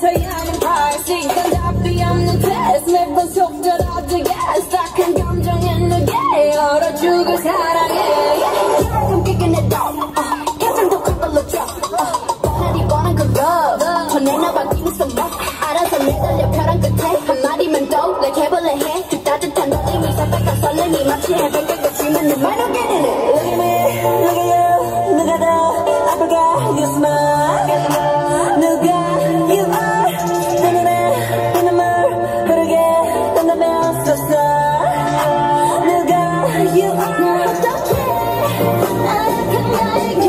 Tayyanım parsi Kadabiyamın tez Mebaz yoktur adı gez Takın gamcanın öge Ora çugu sarange I'm kicking it down Kesin de kırbalı çok Bana bana gırıl Konena bakini sımak 알아서 매달려 펴랑 끝에 한마디면 더욱 날 개벌레 해 그 따뜻한 느낌이 새빨간 설렘이 마치 해변가 같지만 내 말은 깨는 it. Look at me, look at you, 누가 I forgot you smile. 누가 you